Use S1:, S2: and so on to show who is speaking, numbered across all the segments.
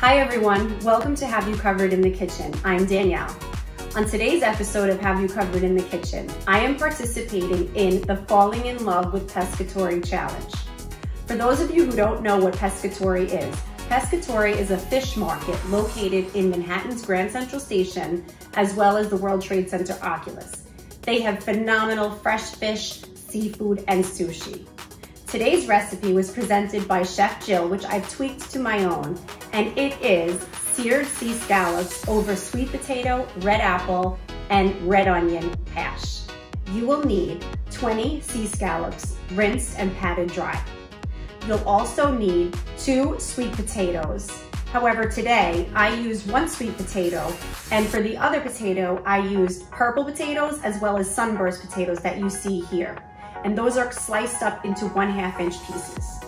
S1: Hi everyone, welcome to Have U Covered in the Kitchen. I'm Danielle. On today's episode of Have U Covered in the Kitchen, I am participating in the Falling in Love with Pescatore Challenge. For those of you who don't know what Pescatore is, Pescatore is a fish market located in Manhattan's Grand Central Station, as well as the World Trade Center Oculus. They have phenomenal fresh fish, seafood, and sushi. Today's recipe was presented by Chef Jill, which I've tweaked to my own, and it is seared sea scallops over sweet potato, red apple, and red onion hash. You will need 20 sea scallops, rinsed and patted dry. You'll also need two sweet potatoes. However, today I used one sweet potato, and for the other potato, I used purple potatoes as well as sunburst potatoes that you see here and those are sliced up into one half inch pieces.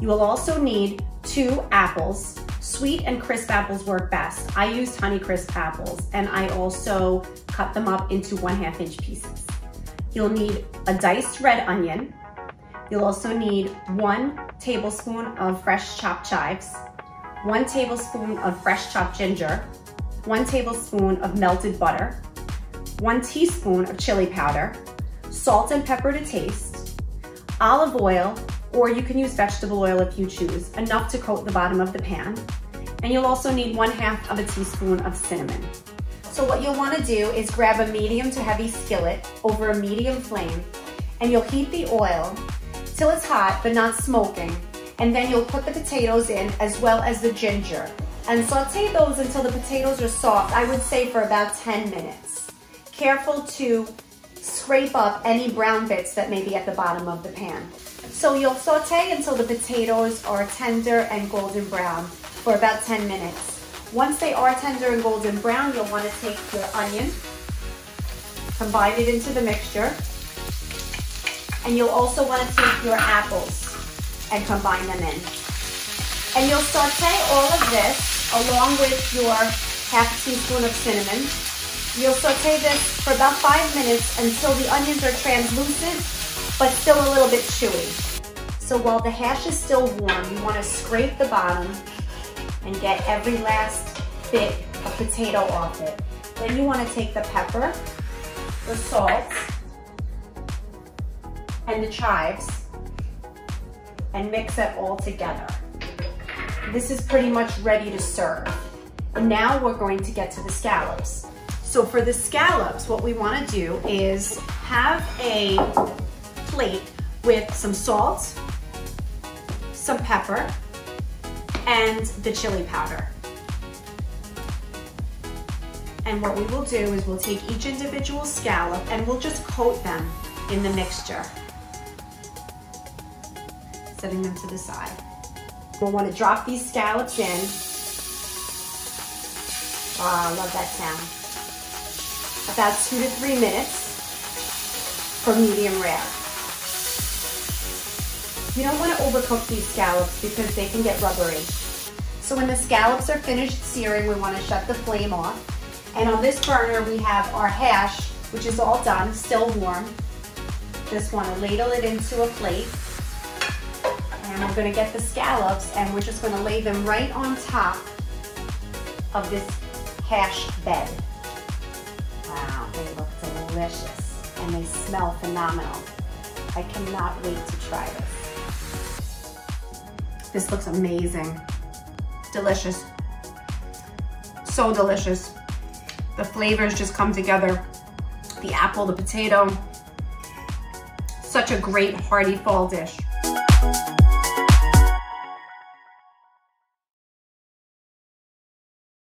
S1: You will also need two apples. Sweet and crisp apples work best. I used Honeycrisp apples and I also cut them up into one half inch pieces. You'll need a diced red onion. You'll also need one tablespoon of fresh chopped chives, one tablespoon of fresh chopped ginger, one tablespoon of melted butter, one teaspoon of chili powder, salt and pepper to taste, olive oil, or you can use vegetable oil if you choose, enough to coat the bottom of the pan. And you'll also need one half of a teaspoon of cinnamon. So what you'll wanna do is grab a medium to heavy skillet over a medium flame, and you'll heat the oil till it's hot but not smoking. And then you'll put the potatoes in as well as the ginger. And saute those until the potatoes are soft, I would say for about 10 minutes. Careful to scrape up any brown bits that may be at the bottom of the pan. So you'll saute until the potatoes are tender and golden brown for about 10 minutes. Once they are tender and golden brown, you'll want to take your onion, combine it into the mixture, and you'll also want to take your apples and combine them in. And you'll saute all of this along with your half teaspoon of cinnamon, You'll saute this for about five minutes until the onions are translucent, but still a little bit chewy. So while the hash is still warm, you wanna scrape the bottom and get every last bit of potato off it. Then you wanna take the pepper, the salt, and the chives and mix it all together. This is pretty much ready to serve. And now we're going to get to the scallops. So for the scallops, what we wanna do is have a plate with some salt, some pepper, and the chili powder. And what we will do is we'll take each individual scallop and we'll just coat them in the mixture. Setting them to the side. We'll wanna drop these scallops in. Oh, I love that sound about two to three minutes for medium rare. You don't want to overcook these scallops because they can get rubbery. So when the scallops are finished searing, we want to shut the flame off. And on this burner, we have our hash, which is all done, still warm. Just want to ladle it into a plate. And we're going to get the scallops and we're just going to lay them right on top of this hash bed. Wow, they look delicious and they smell phenomenal. I cannot wait to try this. This looks amazing. Delicious. So delicious. The flavors just come together. The apple, the potato. Such a great hearty fall dish.